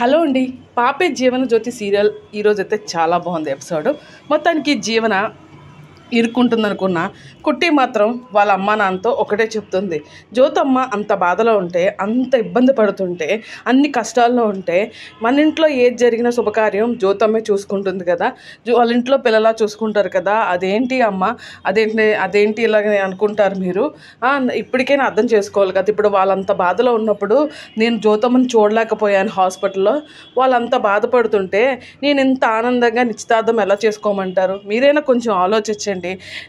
Hello అండి పాపే Jeevan Jyoti serial. ఈరోజు అయితే చాలా బాగుంది ఎపిసోడ్. మొత్తానికి జీవన ఇరుక్కుంటుందనుకున్న కుట్టి మాత్రం వాళ్ళ అమ్మ నాన్నతో ఒకటే చెప్తుంది. జ్యోతమ్మ అంత బాధలో ఉంటే అంత ఇబ్బంది పడుతుంటే అన్ని కష్టాల్లో ఉంటే మన ఇంట్లో ఏది జరిగిన శుభకార్యం జ్యోతమ్మే చూసుకుంటుంది కదా. జో వాళ్ళ ఇంట్లో పిల్లలా చూసుకుంటారు కదా. అదేంటి అమ్మ? అదేంటి అదేంటి ఇలాగ అనుకుంటారు మీరు? ఇప్పటికైనా అర్థం చేసుకోవాలి కదా. ఇప్పుడు వాళ్ళంత బాధలో ఉన్నప్పుడు నేను జ్యోతమ్మని చూడలేకపోయాను హాస్పిటల్లో. వాళ్ళంత బాధపడుతుంటే నేను ఇంత ఆనందంగా నిశ్చితార్థం ఎలా చేసుకోమంటారు? మీరైనా కొంచెం ఆలోచించండి.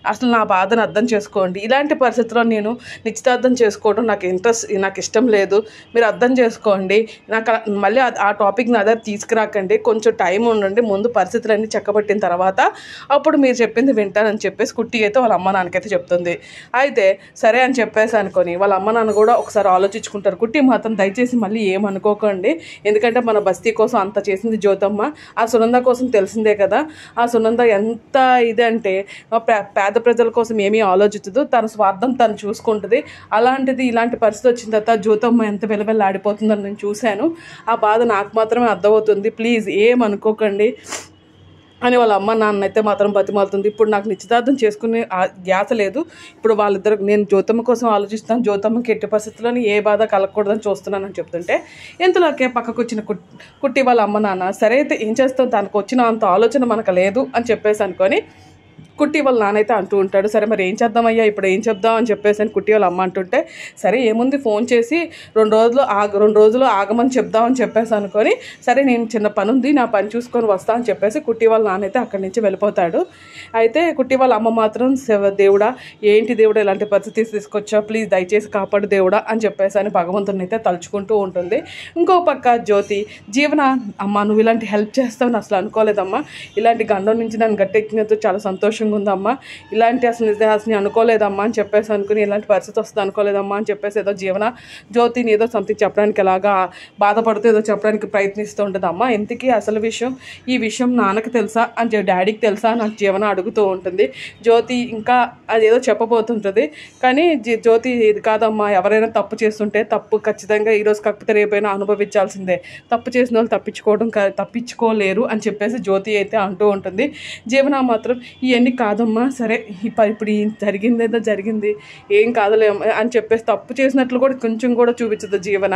అసలు నా బాధను అర్థం చేసుకోండి. ఇలాంటి పరిస్థితుల్లో నేను నిశ్చితార్థం చేసుకోవడం నాకు ఇంట్రెస్ట్ నాకు ఇష్టం లేదు. మీరు అర్థం చేసుకోండి. నాకు మళ్ళీ ఆ- టాపిక్ టాపిక్ని అదే తీసుకురాకండి. కొంచెం టైం ఉండండి. ముందు పరిస్థితులన్నీ చక్కబట్టిన తర్వాత అప్పుడు మీరు చెప్పింది వింటానని చెప్పేసి కుట్టి అయితే వాళ్ళ అమ్మ నాన్నకైతే చెప్తుంది. అయితే సరే అని చెప్పేసి అనుకొని వాళ్ళ అమ్మ నాన్న కూడా ఒకసారి ఆలోచించుకుంటారు. కుట్టి మాత్రం దయచేసి మళ్ళీ ఏమనుకోకండి. ఎందుకంటే మన బస్తీ కోసం అంత చేసింది జ్యోతమ్మ. ఆ సునంద కోసం తెలిసిందే కదా. ఆ సునంద ఎంత ఇదంటే అంటే పేద ప్రజల కోసం ఏమీ ఆలోచించదు. తన స్వార్థం తను చూసుకుంటుంది. అలాంటిది ఇలాంటి పరిస్థితి వచ్చిన తర్వాత జ్యోతమ్మ ఎంత వెలవెల్లాడిపోతుందని నేను చూశాను. ఆ బాధ నాకు మాత్రమే అర్థమవుతుంది. ప్లీజ్ ఏమనుకోకండి అని వాళ్ళ అమ్మ నాన్న అయితే మాత్రం బతిమాలుతుంది. ఇప్పుడు నాకు నిశ్చితార్థం చేసుకునే ఆ ధ్యాస లేదు. ఇప్పుడు వాళ్ళిద్దరు నేను జ్యోతమ్మ కోసం ఆలోచిస్తాను. జ్యోతమ్మకి ఎట్టి పరిస్థితుల్లోని ఏ బాధ కలగకూడదని చూస్తున్నానని చెప్తుంటే ఇంతలోకే పక్కకు వచ్చిన కుట్ కుట్టి వాళ్ళ అమ్మ నాన్న సరే అయితే ఏం చేస్తాం తనకు వచ్చిన అంత ఆలోచన మనకు లేదు అని చెప్పేసి అనుకొని కుట్టి వాళ్ళ నాన్నైతే అంటూ ఉంటాడు సరే మరి ఏం చేద్దామయ్యా? ఇప్పుడు ఏం చెప్దాం? అని చెప్పేసి అని కుట్టి వాళ్ళ అమ్మ అంటుంటే సరే ఏముంది? ఫోన్ చేసి రెండు రోజులు ఆగ రెండు రోజులు ఆగమని చెప్దామని చెప్పేసి అనుకొని సరే నేను చిన్న పని ఉంది నా పని చూసుకొని వస్తా అని చెప్పేసి కుట్టి వాళ్ళ నాన్నైతే అక్కడి నుంచి వెళ్ళిపోతాడు. అయితే కుట్టి వాళ్ళ అమ్మ మాత్రం దేవుడా ఏంటి దేవుడా ఇలాంటి పరిస్థితి తీసుకొచ్చా? ప్లీజ్ దయచేసి కాపాడు దేవుడా అని చెప్పేసి అని భగవంతుని అయితే తలుచుకుంటూ ఉంటుంది. ఇంకో పక్క జ్యోతి జీవన అమ్మ నువ్వు ఇలాంటి హెల్ప్ చేస్తావని అసలు అనుకోలేదమ్మా. ఇలాంటి గండం నుంచి నన్ను గట్టెక్కినందుకు చాలా సంతోషంగా ఉందమ్మా. ఇలాంటి అసలు నిజ- అసలు అనుకోలేదమ్మా అని చెప్పేసి అనుకుని ఇలాంటి పరిస్థితి వస్తుంది అనుకోలేదమ్మా అని చెప్పేసి ఏదో జీవన జ్యోతిని ఏదో సంథింగ్ చెప్పడానికి ఎలాగా బాధపడుతూ ఏదో చెప్పడానికి ప్రయత్నిస్తూ ఉంటుంది అమ్మ ఇంతకీ అసలు విషయం ఈ విషయం నాన్నకి తెలుసా అని చెప్పి డాడీకి తెలుసా నాకు జీవన అడుగుతూ ఉంటుంది. జ్యోతి ఇంకా అదేదో చెప్పబోతుంటుంది. కానీ జ్యోతి ఇది కాదమ్మా ఎవరైనా తప్పు చేస్తుంటే తప్పు ఖచ్చితంగా ఈరోజు కాకపోతే రేపైనా అనుభవించాల్సిందే. తప్పు చేసిన వాళ్ళు తప్పించుకోవడం తప్పించుకోలేరు అని చెప్పేసి జ్యోతి అయితే అంటూ ఉంటుంది. జీవన మాత్రం ఇవన్నీ కాదమ్మా సరే ఇప్పుడు ఇప్పుడు జరిగిందేదో జరిగింది ఏదో జరిగింది ఏం కాదులే అని చెప్పేసి తప్పు చేసినట్లు కూడా కొంచెం కూడా చూపించదు జీవన.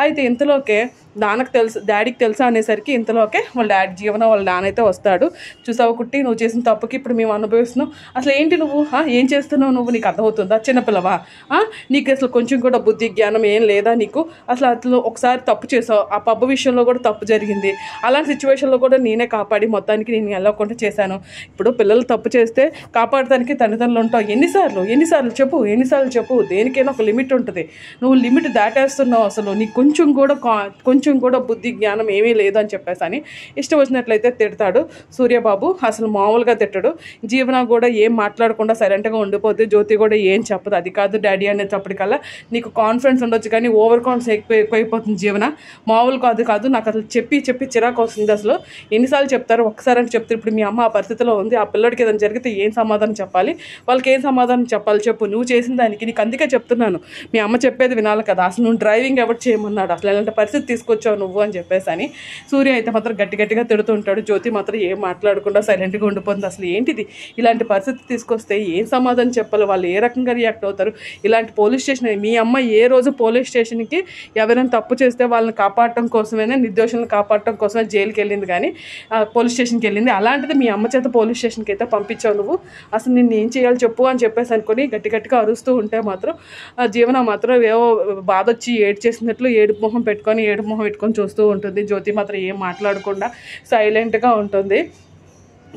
అయితే ఇంతలోకే నాన్నకు తెలుసు డాడీకి తెలుసా అనేసరికి ఇంతలోకే వాళ్ళ డాడీ జీవన వాళ్ళ నాన్న అయితే వస్తాడు. చూసావు కుట్టి నువ్వు చేసిన తప్పుకి ఇప్పుడు మేము అనుభవిస్తున్నాం. అసలు ఏంటి నువ్వు? ఏం చేస్తున్నావు నువ్వు? నీకు అర్థమవుతుందా? చిన్నపిల్లవా? ఆ, నీకు అసలు కొంచెం కూడా బుద్ధి జ్ఞానం ఏం లేదా నీకు? అసలు అతను ఒకసారి తప్పు చేసావు. ఆ పబ్బు విషయంలో కూడా తప్పు జరిగింది. అలాంటి సిచ్యువేషన్లో కూడా నేనే కాపాడి మొత్తానికి నేను వెళ్ళకుండా చేశాను. ఇప్పుడు పిల్లలు తప్పు చేస్తే కాపాడటానికి తల్లిదండ్రులు ఉంటావు ఎన్నిసార్లు? ఎన్నిసార్లు చెప్పు? ఎన్నిసార్లు చెప్పు? దేనికైనా ఒక లిమిట్ ఉంటుంది. నువ్వు లిమిట్ దాటేస్తున్నావు అసలు. నీకు కొంచెం కూడా కా- కొంచెం కూడా బుద్ధి జ్ఞానం ఏమీ లేదు అని చెప్పేసి అని ఇష్టం వచ్చినట్లయితే తిడతాడు సూర్యబాబు. అసలు మామూలుగా తిట్టడు. జీవన కూడా ఏం మాట్లాడకుండా సైలెంట్గా ఉండిపోతే జ్యోతి కూడా ఏం చెప్పదు. అది కాదు డాడీ అనేటప్పటికల్లా నీకు కాన్ఫిడెన్స్ ఉండొచ్చు కానీ ఓవర్ కాన్ఫిడెన్స్ ఎక్కువ ఎక్కువైపోతుంది జీవన. మామూలు కాదు కాదు నాకు అసలు చెప్పి చెప్పి చిరాకు వస్తుంది అసలు. ఎన్నిసార్లు చెప్తారు? ఒకసారి అని చెప్తే ఇప్పుడు మీ అమ్మ ఆ పరిస్థితిలో ఉంది. ఆ పిల్లడికి ఏదైనా జరిగితే ఏం సమాధానం చెప్పాలి? వాళ్ళకి ఏం సమాధానం చెప్పాలి చెప్పు. నువ్వు చేసిన దానికి నీకు అందుకే చెప్తున్నాను. మీ అమ్మ చెప్పేది వినాలి కదా. అసలు నువ్వు డ్రైవింగ్ ఎవరు చేయమన్నాడు? అసలు ఇలాంటి పరిస్థితి తీసుకొచ్చావు నువ్వు అని చెప్పేసి అని సూర్య అయితే మాత్రం గట్టి గట్టిగా తిడుతూ ఉంటాడు. జ్యోతి మాత్రం ఏం మాట్లాడకుండా సైలెంట్గా ఉండిపోతుంది. అసలు ఏంటిది? ఇలాంటి పరిస్థితి తీసుకొస్తే ఏం సమాధానం చెప్పాలి? వాళ్ళు ఏ రకంగా రియాక్ట్ అవుతారు? ఇలాంటి పోలీస్ స్టేషన్ మీ అమ్మ ఏ రోజు పోలీస్ స్టేషన్కి ఎవరైనా తప్పు చేస్తే వాళ్ళని కాపాడటం కోసమైనా నిర్దోషులను కాపాడటం కోసమే జైలుకి వెళ్ళింది కానీ ఆ, పోలీస్ స్టేషన్కి వెళ్ళింది? అలాంటిది మీ అమ్మ చేత పోలీస్ స్టేషన్కి అయితే పంపించావు నువ్వు? అసలు నేను ఏం చేయాలి చెప్పు అని చెప్పేసి అనుకుని గట్టి గట్టిగా అరుస్తూ ఉంటే మాత్రం ఆ జీవన మాత్రం ఏవో బాధ వచ్చి ఏడు చేసినట్లు ఏడుపు మొహం పెట్టుకొని ఏడుపు మొహం పెట్టుకొని చూస్తూ ఉంటుంది. జ్యోతి మాత్రం ఏం మాట్లాడకుండా సైలెంట్గా ఉంటుంది.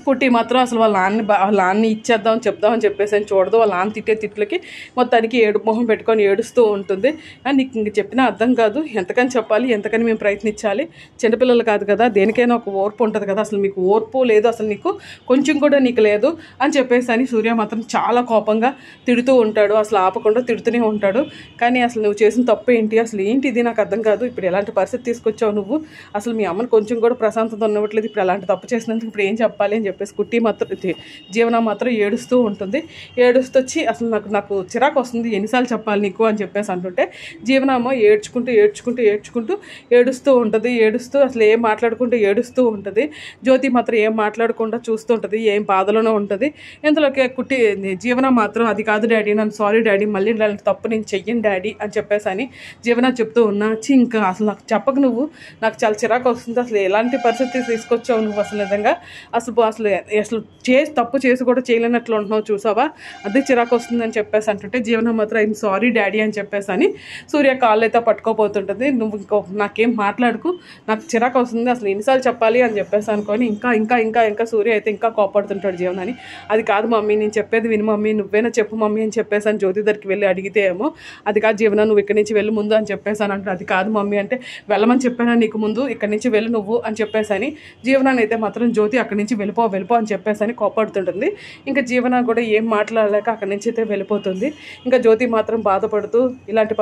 కుట్టి మాత్రం అసలు వాళ్ళ నాన్న వాళ్ళ నాన్న ఇచ్చేద్దాం చెప్దామని చెప్పేసి అని చూడదు. వాళ్ళ నాన్న తిట్టే తిట్లకి మొత్తానికి ఏడు మొహం పెట్టుకొని ఏడుస్తూ ఉంటుంది. అని నీకు ఇంక చెప్పినా అర్థం కాదు. ఎంతకని చెప్పాలి ఎంతకని మేము ప్రయత్నించాలి? చిన్నపిల్లలు కాదు కదా దేనికైనా ఒక ఓర్పు ఉంటుంది కదా. అసలు మీకు ఓర్పు లేదు అసలు నీకు కొంచెం కూడా నీకు లేదు అని చెప్పేసి అని సూర్య మాత్రం చాలా కోపంగా తిడుతూ ఉంటాడు. అసలు ఆపకుండా తిడుతూనే ఉంటాడు. కానీ అసలు నువ్వు చేసిన తప్పు ఏంటి? అసలు ఏంటి ఇది? నాకు అర్థం కాదు. ఇప్పుడు ఎలాంటి పరిస్థితి తీసుకొచ్చావు నువ్వు? అసలు మీ అమ్మని కొంచెం కూడా ప్రశాంతత ఉన్నట్లేదు ఇప్పుడు అలాంటి తప్పు చేసినందుకు ఇప్పుడు ఏం చెప్పాలి అని అని చెప్పేసి కుట్టి మాత్రం ఇది జీవన మాత్రం ఏడుస్తూ ఉంటుంది. ఏడుస్తూ వచ్చి అసలు నాకు నాకు చిరాకు వస్తుంది. ఎన్నిసార్లు చెప్పాలి నీకు అని చెప్పేసి అంటుంటే జీవనామో ఏడ్చుకుంటూ ఏడ్చుకుంటూ ఏడ్చుకుంటూ ఏడుస్తూ ఉంటుంది. ఏడుస్తూ అసలు ఏం మాట్లాడుకుంటూ ఏడుస్తూ ఉంటుంది. జ్యోతి మాత్రం ఏం మాట్లాడకుండా చూస్తూ ఉంటుంది. ఏం బాధలోనే ఉంటుంది. ఇంతలోకి కుట్టి జీవన మాత్రం అది కాదు డాడీ నన్ను సారీ డాడీ మళ్ళీ ఇలాంటి తప్పు నేను చెయ్యను డాడీ అని చెప్పేసి అని జీవన చెప్తూ ఉన్నా. చి ఇంకా అసలు నాకు చెప్పక నువ్వు. నాకు చాలా చిరాకు వస్తుంది. అసలు ఎలాంటి పరిస్థితి తీసుకొచ్చావు నువ్వు అసలు నిజంగా? అసలు అసలు అసలు చేసి తప్పు చేసి కూడా చేయలేనట్లు ఉంటున్నావు చూసావా? అదే చిరాకు వస్తుందని చెప్పేసి అంటుంటే జీవన మాత్రం ఐమ్ సారీ డాడీ అని చెప్పేసి అని సూర్య కాళ్ళు అయితే పట్టుకోపోతుంటుంది. నువ్వు ఇంకో నాకేం మాట్లాడుకు నాకు చిరాకు వస్తుంది అసలు ఎన్నిసార్లు చెప్పాలి అని చెప్పేసి అనుకొని ఇంకా ఇంకా ఇంకా ఇంకా సూర్య అయితే ఇంకా కోపడుతుంటాడు జీవనాన్ని. అది కాదు మమ్మీ నేను చెప్పేది విను మమ్మీ నువ్వేనా చెప్పు మమ్మీ అని చెప్పేసి అని జ్యోతి దగ్గరికి వెళ్ళి అడిగితే ఏమో అది కాదు జీవన నువ్వు ఇక్కడి నుంచి వెళ్ళి ముందు అని చెప్పేసి అని అంటాడు. అది కాదు మమ్మీ అంటే వెళ్ళమని చెప్పాను నీకు ముందు ఇక్కడి నుంచి వెళ్ళి నువ్వు అని చెప్పేసి అని జీవనాన్ని అయితే మాత్రం జ్యోతి అక్కడి నుంచి వెళ్ళిపో వెళ్ళిపో అని చెప్పేసి అని కోపడుతుంటుంది ఇంకా జీవన కూడా ఏం మాట్లాడలేక అక్కడి నుంచి అయితే వెళ్ళిపోతుంది. ఇంకా జ్యోతి మాత్రం బాధపడుతూ ఇలాంటి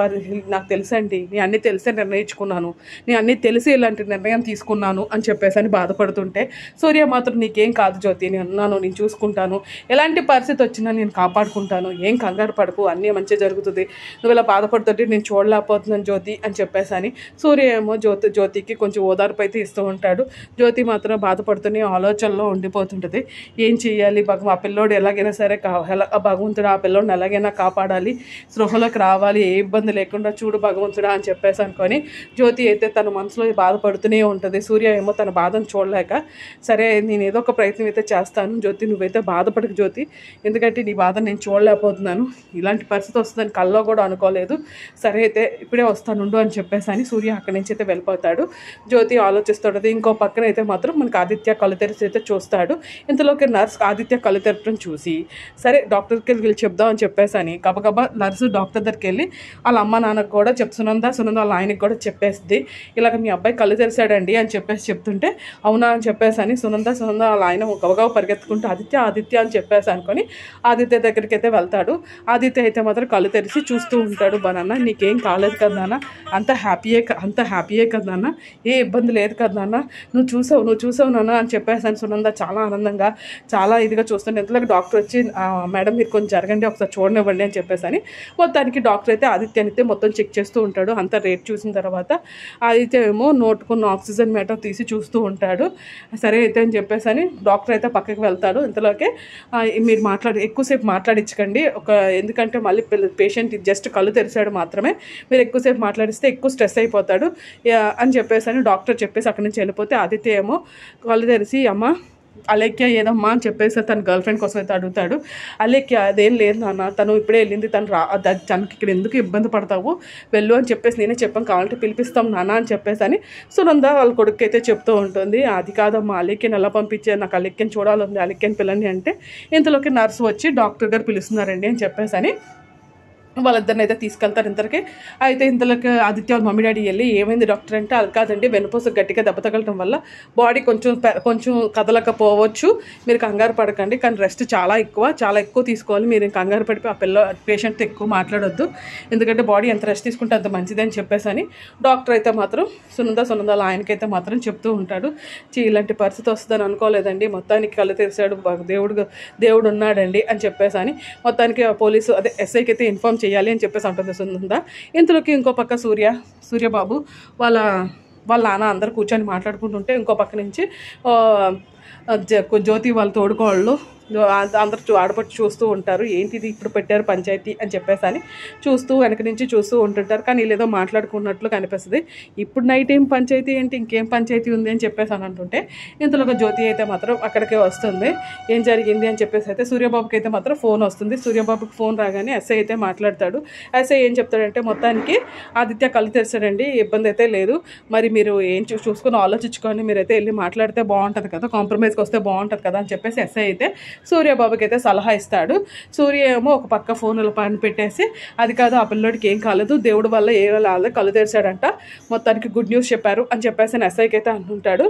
నాకు తెలుసండి. నేను అన్నీ తెలిసే నిర్ణయించుకున్నాను. నేను అన్నీ తెలిసి ఇలాంటి నిర్ణయం తీసుకున్నాను అని చెప్పేసి అని బాధపడుతుంటే సూర్య మాత్రం నీకేం కాదు జ్యోతి. నేను అన్నాను నేను చూసుకుంటాను. ఎలాంటి పరిస్థితి వచ్చినా నేను కాపాడుకుంటాను. ఏం కంగారు పడకు. అన్నీ మంచిగా జరుగుతుంది. నువ్వు ఇలా బాధపడుతుంటే నేను చూడలేకపోతున్నాను జ్యోతి అని చెప్పేసి అని సూర్య ఏమో జ్యోతి జ్యోతికి కొంచెం ఓదార్పు అయితే ఇస్తూ ఉంటాడు. జ్యోతి మాత్రం బాధపడుతూనే ఆలోచనలో ఉండిపోతుంటుంది. ఏం చేయాలి భగ ఆ పిల్లోడు ఎలాగైనా సరే కా ఎలా భగవంతుడు ఆ పిల్లోడిని ఎలాగైనా కాపాడాలి. సృహలోకి రావాలి. ఏ ఇబ్బంది లేకుండా చూడు భగవంతుడా అని చెప్పేసి అనుకొని జ్యోతి అయితే తన మనసులో బాధపడుతూనే ఉంటుంది. సూర్య ఏమో తన బాధను చూడలేక సరే నేను ఏదో ఒక ప్రయత్నం అయితే చేస్తాను. జ్యోతి నువ్వైతే బాధపడకు జ్యోతి. ఎందుకంటే నీ బాధ నేను చూడలేకపోతున్నాను. ఇలాంటి పరిస్థితి వస్తుందని కల్లో కూడా అనుకోలేదు. సరే అయితే ఇప్పుడే వస్తానుండు అని చెప్పేసి అని సూర్య అక్కడి నుంచి అయితే వెళ్ళిపోతాడు. జ్యోతి ఆలోచిస్తుంటుంది. ఇంకో పక్కన అయితే మాత్రం మనకు ఆదిత్య కళ్ళు తెరిచి అయితే చూస్తాడు. ఇంతలోకి నర్స్ ఆదిత్య కళ్ళు తెరపడం చూసి సరే డాక్టర్కి వెళ్ళి చెప్దాం అని గబగబా నర్సు డాక్టర్ దగ్గరికి వెళ్ళి వాళ్ళ అమ్మ నాన్నకు కూడా చెప్ సునంద సునంద వాళ్ళ ఆయనకి కూడా చెప్పేస్తుంది ఇలాగ మీ అబ్బాయి కళ్ళు తెరిచాడండి అని చెప్పేసి చెప్తుంటే అవునా అని చెప్పేసని సునందా సునంద సునంద వాళ్ళ ఆయన గబగబా పరిగెత్తుకుంటూ ఆదిత్య ఆదిత్య అని చెప్పేసి అనుకొని ఆదిత్య దగ్గరికి అయితే వెళ్తాడు. ఆదిత్య అయితే మాత్రం కళ్ళు తెరిచి చూస్తూ ఉంటాడు. బనాన్న నీకేం కాలేదు కదా నాన్న. అంత హ్యాపీయే అంత హ్యాపీయే కదా నాన్న. ఏ ఇబ్బంది లేదు కదా నాన్న. నువ్వు చూసావు నువ్వు చూసావు నాన్న అని చెప్పేసాను సునంద చాలా ఆనందంగా చాలా ఇదిగా చూస్తుంటే ఇంతలోకి డాక్టర్ వచ్చి మేడం మీరు కొంచెం జరగండి ఒకసారి చూడనివ్వండి అని చెప్పేసి అని మొత్తానికి డాక్టర్ అయితే ఆదిత్యాన్ని అయితే మొత్తం చెక్ చేస్తూ ఉంటాడు. అంత రేట్ చూసిన తర్వాత ఆదిత్య ఏమో నోటుకున్న ఆక్సిజన్ మేటర్ తీసి చూస్తూ ఉంటాడు. సరే అయితే అని చెప్పేసి అని డాక్టర్ అయితే పక్కకి వెళ్తాడు. ఇంతలోకే మీరు మాట్లాడి ఎక్కువసేపు మాట్లాడించకండి. ఒక ఎందుకంటే మళ్ళీ పేషెంట్ జస్ట్ కళ్ళు తెరిచాడు మాత్రమే. మీరు ఎక్కువసేపు మాట్లాడిస్తే ఎక్కువ స్ట్రెస్ అయిపోతాడు. అని చెప్పేసి అని డాక్టర్ చెప్పేసి అక్కడి నుంచి వెళ్ళిపోతే ఆదిత్య ఏమో కళ్ళు తెరిచి అమ్మ అలేఖ్య ఏదమ్మా అని చెప్పేసి తన గర్ల్ ఫ్రెండ్ కోసం అయితే అడుగుతాడు. అలేఖ్య అదేం లేదు నాన్న తను ఇప్పుడే వెళ్ళింది తను రా తనకి ఇక్కడ ఎందుకు ఇబ్బంది పడతావు? వెళ్ళు అని చెప్పేసి నేనే చెప్పాను కావాలంటే పిలిపిస్తాం నాన్న అని చెప్పేసి అని సునంద వాళ్ళ కొడుకు అయితే చెప్తూ ఉంటుంది. అది కాదమ్మా అలేఖ్యని ఎలా పంపించారు? నాకు అలేఖ్యని ఉంది అలేఖ్యని పిల్లని అంటే ఇంతలోకి నర్సు వచ్చి డాక్టర్ గారు పిలుస్తున్నారండి అని చెప్పేసి అని వాళ్ళిద్దరిని అయితే తీసుకెళ్తారు ఇంతలోకి అయితే ఇంతలోకి ఆదిత్య వాళ్ళ మమ్మీ డాడీ వెళ్ళి ఏమైంది డాక్టర్ అంటే అది కాదండి వెనుపూస గట్టిగా దెబ్బ తగలటం వల్ల బాడీ కొంచెం పె- కొంచెం కదలకపోవచ్చు. మీరు కంగారు పడకండి కానీ రెస్ట్ చాలా ఎక్కువ చాలా ఎక్కువ తీసుకోవాలి. మీరు కంగారు పడిపోయి ఆ పిల్ల పేషెంట్తో ఎక్కువ మాట్లాడొద్దు. ఎందుకంటే బాడీ ఎంత రెస్ట్ తీసుకుంటే అంత మంచిది అని చెప్పేసి అని డాక్టర్ అయితే మాత్రం సునంద సునందాలు ఆయనకైతే మాత్రం చెప్తూ ఉంటాడు. "చీ, ఇలాంటి పరిస్థితి వస్తుందని అనుకోలేదండి. మొత్తానికి కళ్ళు తెరిచాడు దేవుడు దేవుడు ఉన్నాడండి అని చెప్పేసి అని మొత్తానికి పోలీసు అదే ఎస్ఐకి అయితే ఇన్ఫామ్ చేయాలి అని చెప్పేసి అంటుంది సునంద. ఇంతలోకి ఇంకో పక్క సూర్య సూర్యబాబు వాళ్ళ వాళ్ళ నాన్న అందరు కూర్చొని మాట్లాడుకుంటుంటే ఇంకో పక్క నుంచి జ్యోతి వాళ్ళ తోడుకోళ్ళు అందరు చూ- చూస్తూ ఉంటారు. ఏంటిది ఇప్పుడు పెట్టారు పంచాయతీ అని చెప్పేసి అని చూస్తూ వెనక నుంచి చూస్తూ ఉంటుంటారు. కానీ వీళ్ళు ఏదో మాట్లాడుకున్నట్లు కనిపిస్తుంది. ఇప్పుడు నైట్ ఏం పంచాయతీ ఏంటి? ఇంకేం పంచాయతీ ఉంది అని చెప్పేసి అని అంటుంటే ఇంతలో ఒక జ్యోతి అయితే మాత్రం అక్కడికే వస్తుంది. ఏం జరిగింది అని చెప్పేసి అయితే సూర్యబాబుకి అయితే మాత్రం ఫోన్ వస్తుంది. సూర్యబాబుకి ఫోన్ రాగానే ఎస్ఐ అయితే మాట్లాడతాడు. ఎస్ఐ ఏం చెప్తాడంటే మొత్తానికి ఆదిత్య కళ్ళు తెరిచాడండి ఇబ్బంది అయితే లేదు. మరి మీరు ఏం చూసుకొని ఆలోచించుకొని మీరైతే వెళ్ళి మాట్లాడితే బాగుంటుంది కదా కాంప్రమైజ్కి వస్తే బాగుంటుంది కదా అని చెప్పేసి ఎస్ఐ అయితే సూర్యబాబుకి అయితే సలహా ఇస్తాడు. సూర్య ఏమో ఒక పక్క ఫోన్ల పని పెట్టేసి అది కాదు ఆ పిల్లోడికి ఏం కాలేదు దేవుడి వల్ల ఏ వాళ్ళ కళ్ళు తెరిచాడంట. మొత్తానికి గుడ్ న్యూస్ చెప్పారు అని చెప్పేసి ఎస్ఐకి అయితే అంటుంటాడు.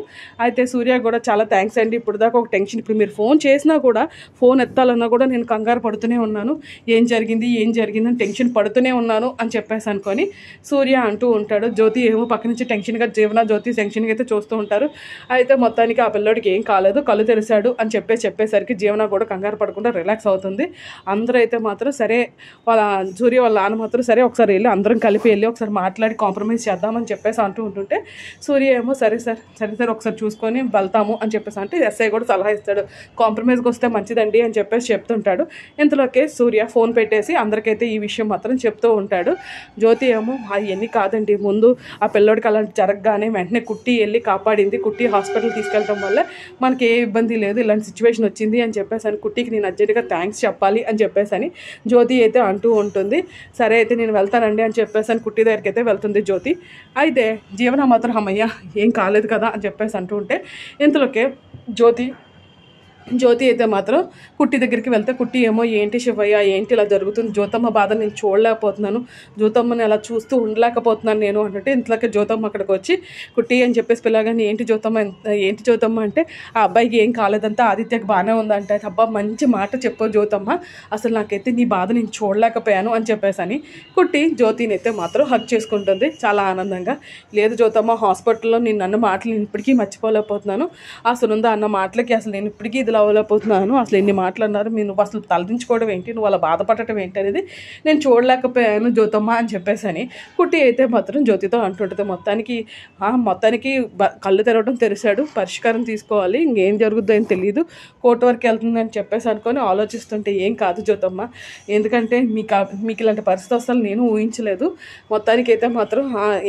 అయితే సూర్య కూడా చాలా థ్యాంక్స్ అండి. ఇప్పుడు దాకా ఒక టెన్షన్ ఇప్పుడు మీరు ఫోన్ చేసినా కూడా ఫోన్ ఎత్తాలన్నా కూడా నేను కంగారు పడుతూనే ఉన్నాను. ఏం జరిగింది ఏం జరిగింది అని టెన్షన్ పడుతూనే ఉన్నాను అని చెప్పేసి అనుకొని సూర్య అంటూ ఉంటాడు. జ్యోతి ఏమో పక్క నుంచి టెన్షన్గా జీవన జ్యోతి టెన్షన్గా అయితే చూస్తూ ఉంటారు. అయితే మొత్తానికి ఆ పిల్లోడికి ఏం కాలేదు కళ్ళు తెరిచాడు అని చెప్పేసి చెప్పేసరికి జీవన కూడా కంగారు పడకుండా రిలాక్స్ అవుతుంది. అందరూ అయితే మాత్రం సరే వాళ్ళ సూర్య వాళ్ళ నాన్న మాత్రం సరే ఒకసారి వెళ్ళి అందరం కలిపి వెళ్ళి ఒకసారి మాట్లాడి కాంప్రమైజ్ చేద్దామని చెప్పేసి అంటూ ఉంటుంటే సూర్య ఏమో సరే సార్ సరే సార్ ఒకసారి చూసుకొని వెళ్తాము అని చెప్పేసి అంటే ఎస్ఐ కూడా సలహా ఇస్తాడు. కాంప్రమైజ్కి వస్తే మంచిదండి అని చెప్పేసి చెప్తుంటాడు. ఇంతలోకే సూర్య ఫోన్ పెట్టేసి అందరికైతే ఈ విషయం మాత్రం చెప్తూ ఉంటాడు. జ్యోతి ఏమో అవన్నీ కాదండి. ముందు ఆ పిల్లోడికి అలాంటి జరగగానే వెంటనే కుట్టి వెళ్ళి కాపాడింది. కుట్టి హాస్పిటల్ తీసుకెళ్ళడం వల్ల మనకి ఏ ఇబ్బంది లేదు. ఇలాంటి సిచ్యువేషన్ వచ్చింది అని చెప్పి అని కుట్టికి నేను అర్జెంటుగా థ్యాంక్స్ చెప్పాలి అని చెప్పేసి అని జ్యోతి అయితే అంటూ ఉంటుంది. సరే అయితే నేను వెళ్తానండి అని చెప్పేసి అని కుట్టి దగ్గరికి అయితే వెళ్తుంది జ్యోతి. అయితే జీవన మాత్రం అమ్మయ్య ఏం కాలేదు కదా అని చెప్పేసి అంటూ ఉంటే ఇంతలోకే జ్యోతి జ్యోతి అయితే మాత్రం కుట్టి దగ్గరికి వెళ్తే కుట్టి ఏమో ఏంటి శివయ్య? ఏంటి ఇలా జరుగుతుంది? జ్యోతమ్మ బాధ నేను చూడలేకపోతున్నాను. జ్యోతమ్మని అలా చూస్తూ ఉండలేకపోతున్నాను నేను అంటే ఇంతలోకి జ్యోతమ్మ అక్కడికి వచ్చి కుట్టి అని చెప్పేసి పిల్లగాని ఏంటి జ్యోతమ్మ? ఏంటి జ్యోతమ్మ? అంటే ఆ అబ్బాయికి ఏం కాలేదంతా ఆదిత్యకి బాగానే ఉందంటే. అబ్బా మంచి మాట చెప్పు జ్యోతమ్మ. అసలు నాకైతే నీ బాధ నేను చూడలేకపోయాను అని చెప్పేసి అని కుట్టి జ్యోతిని అయితే మాత్రం హక్ చేసుకుంటుంది. చాలా ఆనందంగా. లేదు జ్యోతమ్మ హాస్పిటల్లో నేను అన్న మాటలు నేను ఇప్పటికీ మర్చిపోలేకపోతున్నాను. ఆ సునంద అన్న మాటలకి అసలు నేను ఇప్పటికీ ఇది అవ్వలేకపోతున్నాను. అసలు ఎన్ని మాటలు అన్నారు మీరు నువ్వు అసలు తలదించుకోవడం ఏంటి? నువ్వు అలా బాధపడటం ఏంటి అనేది నేను చూడలేకపోయాను జ్యోతమ్మ అని చెప్పేసి అని కుట్టి అయితే మాత్రం జ్యోతితో అంటుంటుంది మొత్తానికి. మొత్తానికి కళ్ళు తెరవడం తెరిచాడు. పరిష్కారం తీసుకోవాలి. ఇంకేం జరుగుద్దో అని తెలియదు కోర్టు వరకు వెళ్తుందని చెప్పేసి అనుకొని ఆలోచిస్తుంటే ఏం కాదు జ్యోతమ్మ. ఎందుకంటే మీకు మీకు ఇలాంటి పరిస్థితి అసలు నేను ఊహించలేదు. మొత్తానికి అయితే మాత్రం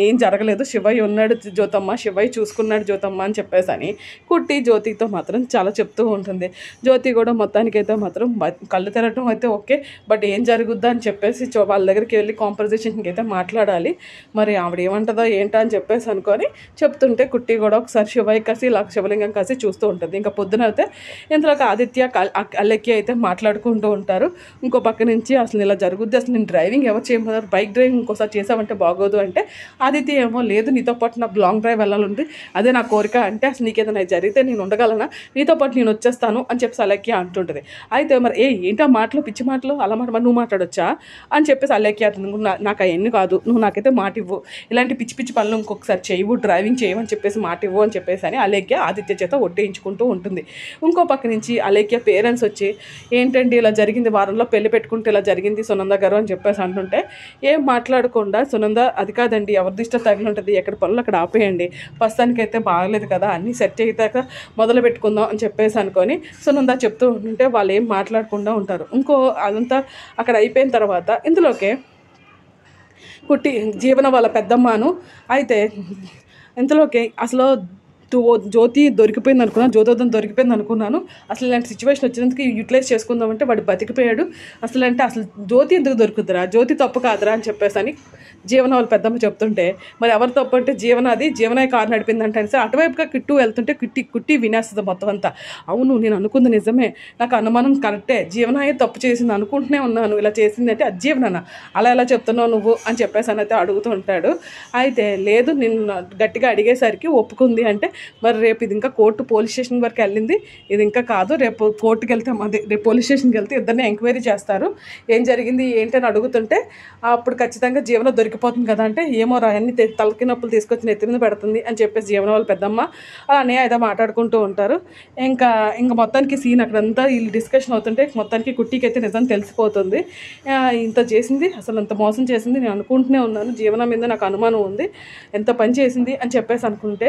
ఏం జరగలేదు. శివయ్య ఉన్నాడు జ్యోతమ్మ. శివయ్య చూసుకున్నాడు జ్యోతమ్మ అని చెప్పేసి అని కుట్టి జ్యోతితో మాత్రం చాలా చెప్తూ ఉంటుంది. జ్యోతి కూడా మొత్తానికి అయితే మాత్రం కళ్ళు తెరటం అయితే ఓకే. బట్ ఏం జరుగుద్దా అని చెప్పేసి వాళ్ళ దగ్గరికి వెళ్ళి కాంపర్జేషన్కి అయితే మాట్లాడాలి. మరి ఆవిడ ఏమంటుందో ఏంటో అని చెప్పేసి అనుకొని చెప్తుంటే కుట్టి కూడా ఒకసారి శివయ్య కసి ఇలా శివలింగం కసి చూస్తూ ఉంటుంది. ఇంకా పొద్దున అయితే ఇంతలో ఆదిత్య కల్- అల్లెక్కి అయితే మాట్లాడుకుంటూ ఉంటారు. ఇంకో పక్క నుంచి అసలు ఇలా జరుగుద్ది. అసలు నేను డ్రైవింగ్ ఎవరు చేయమన్నారు బైక్ డ్రైవింగ్ ఇంకోసారి చేసామంటే బాగోదు అంటే ఆదిత్య ఏమో లేదు నీతో పాటు నాకు లాంగ్ డ్రైవ్ వెళ్ళాలంది అదే నా కోరిక అంటే అసలు నీకేదైనా జరిగితే నేను ఉండగలనా? నీతో పాటు నేను వచ్చేస్తాను అని చెప్పేసి అలెక్కి అంటుంటుంది. అయితే మరి ఏ ఏంటో మాటలు? పిచ్చి మాటలు? అలా మాట మరి నువ్వు మాట్లాడొచ్చా? అని చెప్పేసి అలెక్కి "నా- నాకు అవన్నీ కాదు. నువ్వు నాకైతే మాట ఇవ్వు ఇలాంటి పిచ్చి పిచ్చి పనులు ఇంకొకసారి చేయవు. డ్రైవింగ్ చేయవు అని చెప్పేసి మాట ఇవ్వు అని చెప్పేసి అని అలేఖ్య ఆదిత్య చేత ఒడ్డేయించుకుంటూ ఉంటుంది. ఇంకో పక్క నుంచి అలేఖ్య పేరెంట్స్ వచ్చి ఏంటండి ఇలా జరిగింది? వారంలో పెళ్ళి పెట్టుకుంటే ఇలా జరిగింది సునంద గారు? అని చెప్పేసి అంటుంటే ఏం మాట్లాడకుండా సునంద అది కాదండి. ఎవరి దిష్ట తగిలి ఉంటుంది ఎక్కడ పనులు అక్కడ ఆపేయండి. ప్రస్తుతానికి అయితే బాగలేదు కదా. అన్నీ సెట్ అయ్యాక మొదలు పెట్టుకుందాం అని చెప్పేసి అనుకో అనుకొని నుందా చెప్తూ ఉంటే వాళ్ళు ఏం మాట్లాడకుండా ఉంటారు. ఇంకో అదంతా అక్కడ అయిపోయిన తర్వాత ఇందులోకే కుట్టి జీవన వాళ్ళ పెద్దమ్మను అయితే ఇంతలోకి అసలు తో- జ్యోతి దొరికిపోయింది అనుకున్నాను జ్యోతోదం దొరికిపోయింది అనుకున్నాను. అసలు ఇలాంటి సిచ్యువేషన్ వచ్చినందుకు యూటిలైజ్ చేసుకుందామంటే వాడు బతికిపోయాడు. అసలు అంటే అసలు జ్యోతి ఎందుకు దొరుకుతురా జ్యోతి తప్పు కాదురా అని చెప్పేసి అని జీవన వాళ్ళ పెద్దమ్మ చెప్తుంటే మరి ఎవరు తప్పు అంటే జీవన అది జీవన కారు నడిపిందంటే అనేసి అటువైపుగా కిట్టు వెళ్తుంటే కిట్టి కుట్టి వినేస్తుంది మొత్తం అంతా. అవును నేను అనుకుంది నిజమే. నాకు అనుమానం కరెక్టే. జీవనాయే తప్పు చేసింది అనుకుంటూనే ఉన్నాను. ఇలా చేసింది అంటే అది జీవననా? అలా ఎలా చెప్తున్నావు నువ్వు అని చెప్పేసి అని అయితే అడుగుతూ ఉంటాడు. అయితే లేదు నేను గట్టిగా అడిగేసరికి ఒప్పుకుంది అంటే మరి రేపు ఇది ఇంకా కోర్టు పోలీస్ స్టేషన్ వరకు వెళ్ళింది. ఇది ఇంకా కాదు రేపు కోర్టుకి వెళ్తాం అదే. రేపు పోలీస్ స్టేషన్కి వెళ్తే ఇద్దరిని ఎంక్వైరీ చేస్తారు. ఏం జరిగింది ఏంటని అడుగుతుంటే అప్పుడు ఖచ్చితంగా జీవన దొరికిపోతుంది కదా అంటే ఏమో రా అన్ని తలకి నొప్పులు తీసుకొచ్చి నెత్తి మీద పెడుతుంది అని చెప్పేసి జీవన వాళ్ళ పెద్దమ్మ అలానే ఏదో మాట్లాడుకుంటూ ఉంటారు. ఇంకా ఇంకా మొత్తానికి సీన్ అక్కడంతా వీళ్ళు డిస్కషన్ అవుతుంటే మొత్తానికి కుట్టికి అయితే నిజం తెలిసిపోతుంది. ఇంత చేసింది అసలు అంత మోసం చేసింది నేను అనుకుంటూనే ఉన్నాను. జీవనం మీద నాకు అనుమానం ఉంది. ఎంత పని చేసింది అని చెప్పేసి అనుకుంటే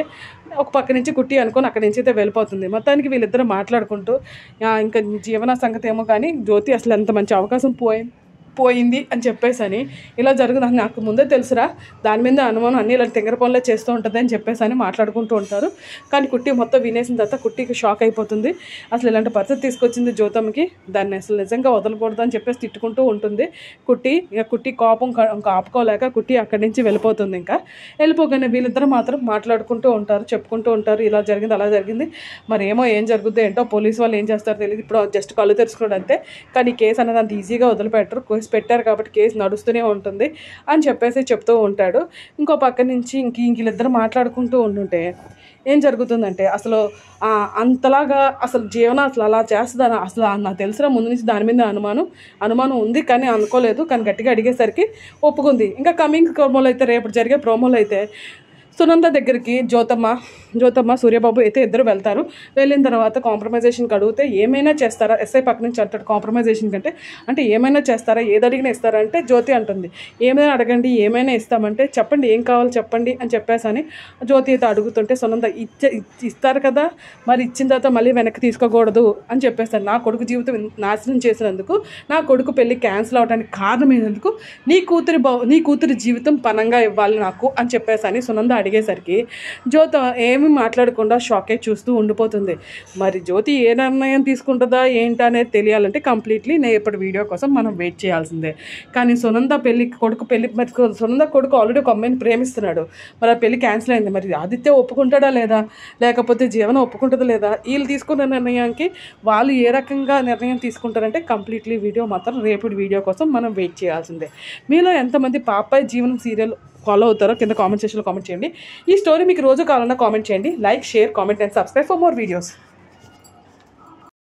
ఒక పక్క నుంచి కుట్టి అనుకొని అక్కడి నుంచి అయితే వెళ్ళిపోతుంది. మొత్తానికి వీళ్ళిద్దరూ మాట్లాడుకుంటూ ఇంకా జీవన సంగతి ఏమో కానీ జ్యోతి అసలు ఎంత మంచి అవకాశం పోయింది. పోయింది అని చెప్పేసి అని ఇలా జరుగుతుంది నాకు ముందే తెలుసురా. దాని మీద అనుమానం అన్ని ఇలా తెంగర పనులే చేస్తూ ఉంటుంది అని చెప్పేసి అని మాట్లాడుకుంటూ ఉంటారు. కానీ కుట్టి మొత్తం వినేసిన తర్వాత కుట్టికి షాక్ అయిపోతుంది. అసలు ఇలాంటి పరిస్థితి తీసుకొచ్చింది జ్యోతమ్కి దాన్ని అసలు నిజంగా వదలకూడదు అని చెప్పేసి తిట్టుకుంటూ ఉంటుంది. కుట్టి ఇక కుట్టి కోపం కాపుకోలేక ఆపుకోలేక కుట్టి అక్కడి నుంచి వెళ్ళిపోతుంది ఇంకా. వెళ్ళిపోగానే వీళ్ళిద్దరు మాత్రం మాట్లాడుకుంటూ ఉంటారు చెప్పుకుంటూ ఉంటారు. ఇలా జరిగింది అలా జరిగింది. మరి ఏమో ఏం జరుగుద్దో ఏంటో పోలీసు వాళ్ళు ఏం చేస్తారో తెలియదు ఇప్పుడు జస్ట్ కళ్ళు తెరుచుకోవడం అంతే కానీ కేసు అనేది అంత ఈజీగా వదిలిపెట్టరు. కేసు పెట్టారు కాబట్టి కేసు నడుస్తూనే ఉంటుంది అని చెప్పేసి చెప్తూ ఉంటాడు. ఇంకో పక్క నుంచి ఇంక ఇంక మాట్లాడుకుంటూ ఉంటుంటే ఏం జరుగుతుందంటే అసలు అంతలాగా అసలు జీవన అసలు అలా చేస్తుందని అసలు నాకు తెలిసిన ముందు నుంచి దాని మీద అనుమానం అనుమానం ఉంది కానీ అనుకోలేదు. కానీ గట్టిగా అడిగేసరికి ఒప్పుకుంది. ఇంకా కమింగ్ ప్రోమోలో అయితే రేపు జరిగే ప్రోమోలో అయితే సునంద దగ్గరికి జ్యోతమ్మ జ్యోతమ్మ సూర్యబాబు అయితే ఇద్దరు వెళ్తారు. వెళ్ళిన తర్వాత కాంప్రమైజేషన్కి అడిగితే ఏమైనా చేస్తారా? ఎస్ఐ పక్క నుంచి అంటాడు కాంప్రమైజేషన్ కంటే. అంటే ఏమైనా చేస్తారా? ఏది అడిగినా ఇస్తారా? అంటే జ్యోతి అంటుంది. ఏమైనా అడగండి ఏమైనా ఇస్తామంటే చెప్పండి ఏం కావాలో చెప్పండి అని చెప్పేసని అని జ్యోతి అయితే అడుగుతుంటే సునంద ఇచ్చే ఇస్తారు కదా మరి ఇచ్చిన తర్వాత మళ్ళీ వెనక్కి తీసుకోకూడదు అని చెప్పేస్తాను నా కొడుకు జీవితం నాశనం చేసినందుకు నా కొడుకు పెళ్ళి క్యాన్సిల్ అవడానికి కారణమైనందుకు నీ కూతురి బా నీ కూతురి జీవితం పనంగా ఇవ్వాలి నాకు అని చెప్పేసి అని సునంద అడిగేసరికి జ్యోత ఏమి మాట్లాడకుండా షాకే చూస్తూ ఉండిపోతుంది. మరి జ్యోతి ఏ నిర్ణయం తీసుకుంటుందా ఏంటి అనేది తెలియాలంటే కంప్లీట్లీ రేపటి వీడియో కోసం మనం వెయిట్ చేయాల్సిందే. కానీ సునంద పెళ్ళి కొడుకు పెళ్ళి మరి సునంద కొడుకు ఆల్రెడీ ఒక అమ్మాయిని ప్రేమిస్తున్నాడు. మరి ఆ పెళ్ళి క్యాన్సిల్ అయింది. మరి ఆదిత్య ఒప్పుకుంటాడా లేదా? లేకపోతే జీవన ఒప్పుకుంటుందా లేదా? వీళ్ళు తీసుకున్న నిర్ణయానికి వాళ్ళు ఏ రకంగా నిర్ణయం తీసుకుంటారంటే కంప్లీట్లీ వీడియో మాత్రం రేపటి వీడియో కోసం మనం వెయిట్ చేయాల్సిందే. మీలో ఎంతమంది పాపాయి జీవనం సీరియల్ ఫాలో అవుతారో కింద కామెంట్ సెక్షన్లో కామెంట్ చేయండి. ఈ స్టోరీ మీకు రోజు కావాలన్నా కామెంట్ చేయండి. Like share comment and subscribe for more videos.